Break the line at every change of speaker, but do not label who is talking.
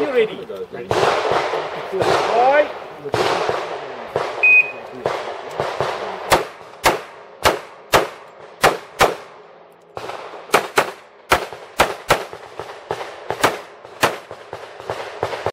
you ready?